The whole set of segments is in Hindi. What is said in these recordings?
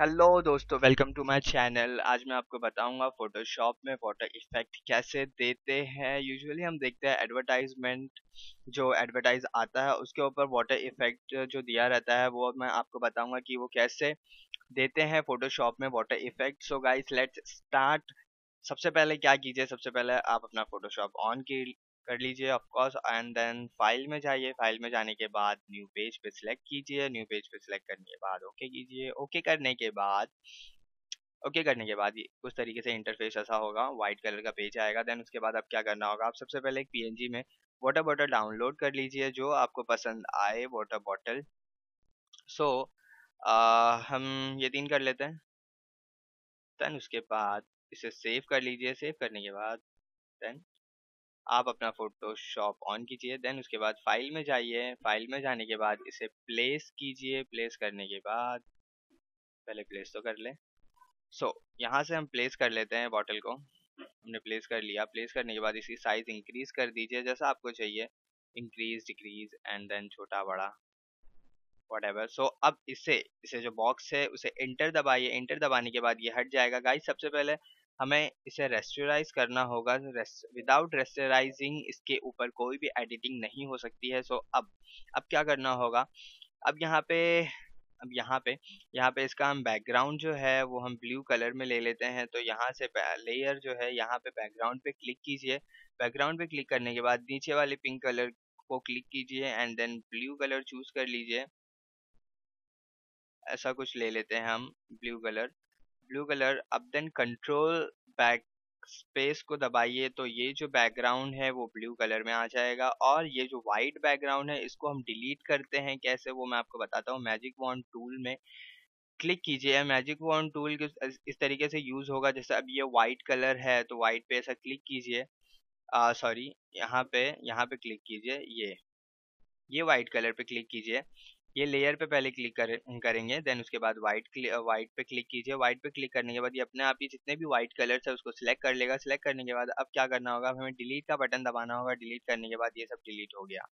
हेलो दोस्तों, वेलकम टू माय चैनल। आज मैं आपको बताऊँगा फोटोशॉप में वाटर इफ़ेक्ट कैसे देते हैं। यूजुअली हम देखते हैं एडवर्टाइजमेंट जो एडवर्टाइज आता है, उसके ऊपर वाटर इफ़ेक्ट जो दिया रहता है, वो मैं आपको बताऊँगा कि वो कैसे देते हैं फोटोशॉप में water effect so guys let's start सबसे पहले क्या कीजिए? सबसे पहले आप अपना फोटोशॉप ऑन कर लीजिए of course and then file में जाइए। फ़ाइल में जाने के बाद न्यू पेज पे सिलेक्ट कीजिए। न्यू पेज पे सिलेक्ट करने के बाद ओके कीजिए। ओके करने के बाद ओके करने के बाद उस तरीके से इंटरफेस ऐसा होगा। व्हाइट कलर का पेज आएगा। देन उसके बाद अब क्या करना होगा? आप सबसे पहले एक पीएनजी में वाटर बॉटल डाउनलोड कर लीजिए, जो आपको पसंद आए वाटर बॉटल सो हम ये तीन कर लेते हैं। देन उसके बाद इसे सेव कर लीजिए। सेव करने के बाद देन आप अपना फोटोशॉप ऑन कीजिए देन उसके बाद फ़ाइल में जाइए। फ़ाइल में जाने के बाद इसे प्लेस कीजिए। प्लेस करने के बाद पहले प्लेस तो कर ले। सो so, यहाँ से हम प्लेस कर लेते हैं बॉटल को। हमने प्लेस कर लिया। प्लेस करने के बाद इसकी साइज़ इंक्रीज कर दीजिए जैसा आपको चाहिए। इंक्रीज डिक्रीज एंड देन छोटा बड़ा वट एवर सो अब इसे इसे जो बॉक्स है उसे इंटर दबाइए। इंटर दबाने के बाद ये हट जाएगा। गाइस सबसे पहले हमें इसे रेस्टोराइज करना होगा। विदाउट रेस्टोराइजिंग इसके ऊपर कोई भी एडिटिंग नहीं हो सकती है। सो अब अब क्या करना होगा? अब यहाँ पे, अब यहाँ पे यहाँ पे इसका हम बैकग्राउंड जो है, वो हम ब्लू कलर में ले लेते हैं। तो यहाँ से लेयर जो है, यहाँ पे बैकग्राउंड पे क्लिक कीजिए। बैकग्राउंड पे क्लिक करने के बाद नीचे वाले पिंक कलर को क्लिक कीजिए and then blue colour choose कर लीजिए। ऐसा कुछ ले लेते हैं हम ब्लू कलर ब्लू कलर अब देन कंट्रोल बैक स्पेस को दबाइए तो ये जो बैकग्राउंड है वो ब्लू कलर में आ जाएगा और ये जो वाइट बैकग्राउंड है इसको हम डिलीट करते हैं कैसे वो मैं आपको बताता हूँ मैजिक वॉन्ड टूल में। क्लिक कीजिए मैजिक वॉन्ड टूल इस तरीके से यूज़ होगा, जैसे अब ये वाइट कलर है तो वाइट पे ऐसा क्लिक कीजिए। सॉरी यहाँ पे यहाँ पे क्लिक कीजिए, ये। ये वाइट कलर पे क्लिक कीजिए। ये लेयर पे पहले क्लिक कर, करेंगे देन उसके बाद वाइट वाइट पे क्लिक कीजिए। वाइट पे क्लिक करने के बाद ये अपने आप ही जितने भी वाइट कलर्स है उसको सिलेक्ट कर लेगा। सिलेक्ट करने के बाद अब क्या करना होगा? हमें डिलीट का बटन दबाना होगा। डिलीट करने के बाद ये सब डिलीट हो गया।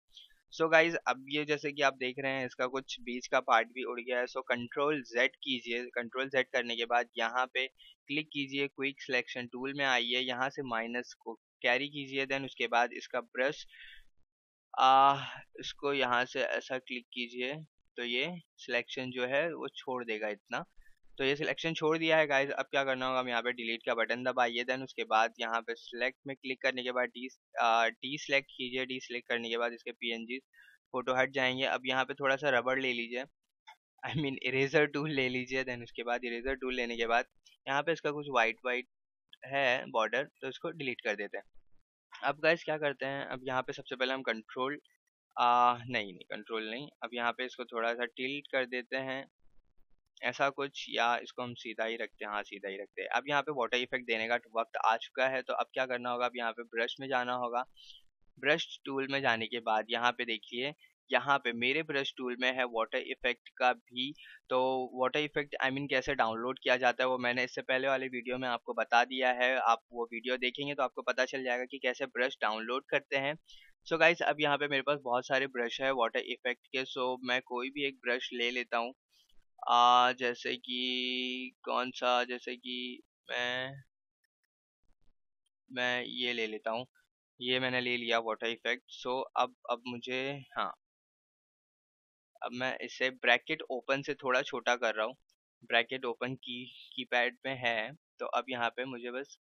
सो so गाइज़ अब ये जैसे कि आप देख रहे हैं इसका कुछ बीच का पार्ट भी उड़ गया है। सो कंट्रोल जेड कीजिए। कंट्रोल जेड करने के बाद यहाँ पे क्लिक कीजिए। क्विक सिलेक्शन टूल में आइए। यहाँ से माइनस को कैरी कीजिए। देन उसके बाद इसका ब्रश आ, इसको यहाँ से ऐसा क्लिक कीजिए तो ये सिलेक्शन जो है वो छोड़ देगा इतना। तो ये सिलेक्शन छोड़ दिया है गाइज़ अब क्या करना होगा? हम यहाँ पे डिलीट का बटन दबाइए देन उसके बाद यहाँ पे सिलेक्ट में क्लिक करने के बाद डी डी सिलेक्ट कीजिए डी सिलेक्ट करने के बाद इसके पीएनजी फ़ोटो हट जाएँगे। अब यहाँ पे थोड़ा सा रबड़ ले लीजिए आई मीन इरेजर टूल ले लीजिए देन उसके बाद इरेजर टूल लेने के बाद यहाँ पे इसका कुछ वाइट वाइट है बॉर्डर तो इसको डिलीट कर देते हैं। अब गाइस क्या करते हैं? अब यहाँ पे सबसे पहले हम कंट्रोल आ, नहीं नहीं कंट्रोल नहीं। अब यहाँ पे इसको थोड़ा सा टिल्ट कर देते हैं। ऐसा कुछ या इसको हम सीधा ही रखते हैं। हाँ सीधा ही रखते हैं। अब यहाँ पे वाटर इफ़ेक्ट देने का वक्त आ चुका है तो अब क्या करना होगा? अब यहाँ पे ब्रश में जाना होगा। ब्रश टूल में जाने के बाद यहाँ पे देखिए यहाँ पे मेरे ब्रश टूल में है वाटर इफ़ेक्ट का भी। तो वाटर इफ़ेक्ट आई मीन कैसे डाउनलोड किया जाता है वो मैंने इससे पहले वाले वीडियो में आपको बता दिया है। आप वो वीडियो देखेंगे तो आपको पता चल जाएगा कि कैसे ब्रश डाउनलोड करते हैं। सो so गाइस अब यहाँ पे मेरे पास बहुत सारे ब्रश है वाटर इफ़ेक्ट के सो so मैं कोई भी एक ब्रश ले लेता हूँ। जैसे कि कौन सा, जैसे कि मैं मैं ये ले लेता हूँ। ये मैंने ले लिया वाटर इफ़ेक्ट सो अब अब मुझे हाँ। अब मैं इसे ब्रैकेट ओपन से थोड़ा छोटा कर रहा हूँ। ब्रैकेट ओपन की कीपैड में है तो अब यहाँ पे मुझे बस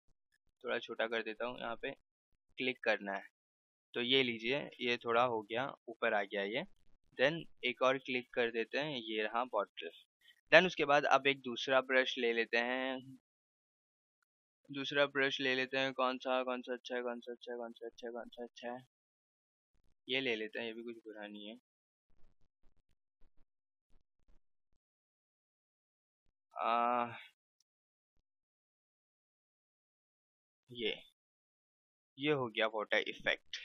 थोड़ा छोटा कर देता हूँ। यहाँ पे क्लिक करना है। तो ये लीजिए, ये थोड़ा हो गया, ऊपर आ गया ये। देन एक और क्लिक कर देते हैं, ये रहा बॉटल देन उसके बाद अब एक दूसरा ब्रश ले लेते हैं। दूसरा ब्रश ले लेते हैं, कौन सा कौन सा अच्छा है, कौन सा अच्छा है, कौन सा अच्छा है, कौन सा अच्छा है। ये ले लेते हैं, ये भी कुछ बुरा नहीं है। आ, ये ये हो गया वाटर इफ़ेक्ट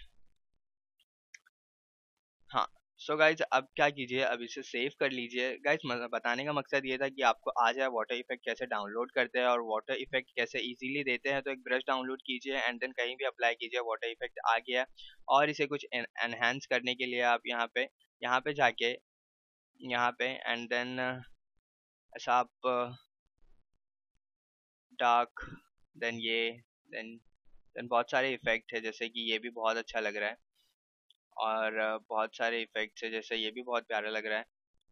हाँ सो so गाइज़ अब क्या कीजिए? अब इसे सेव कर लीजिए। गाइज़ बताने का मकसद ये था कि आपको आ जाए वाटर इफ़ेक्ट कैसे डाउनलोड करते हैं और वाटर इफ़ेक्ट कैसे इजीली देते हैं तो एक ब्रश डाउनलोड कीजिए एंड देन कहीं भी अप्लाई कीजिए वाटर इफ़ेक्ट आ गया और इसे कुछ एनहेंस करने के लिए आप यहाँ पे यहाँ पे जाके यहाँ पे एंड देन ऐसा आप डार्क, देन ये, देन देन बहुत सारे इफ़ेक्ट है, जैसे कि ये भी बहुत अच्छा लग रहा है। और बहुत सारे इफ़ेक्ट्स है, जैसे ये भी बहुत प्यारा लग रहा है।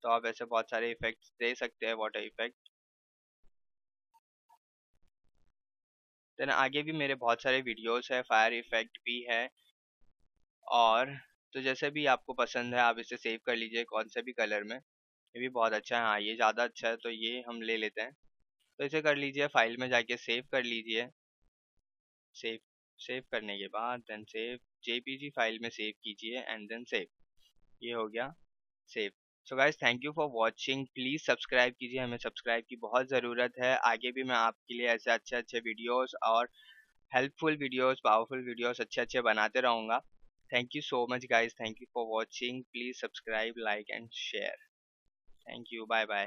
तो आप ऐसे बहुत सारे इफ़ेक्ट्स दे सकते हैं, वाटर इफ़ेक्ट। देन आगे भी मेरे बहुत सारे वीडियोस है, फायर इफ़ेक्ट भी है। और तो जैसे भी आपको पसंद है, आप इसे सेव कर लीजिए, कौन से भी कलर में। ये भी बहुत अच्छा है। हाँ ये ज़्यादा अच्छा है तो ये हम ले लेते हैं। तो इसे कर लीजिए, फ़ाइल में जाके सेव कर लीजिए। सेव सेव करने के बाद देन सेव, जेपीजी फ़ाइल में सेव कीजिए एंड देन सेव। ये हो गया, save. So guys thank you for watching please subscribe कीजिए, हमें सब्सक्राइब की बहुत ज़रूरत है। आगे भी मैं आपके लिए ऐसे अच्छे अच्छे वीडियोस और हेल्पफुल वीडियोस पावरफुल वीडियोस अच्छे अच्छे बनाते रहूँगा। Thank you so much guys thank you for watching please subscribe like and share thank you bye bye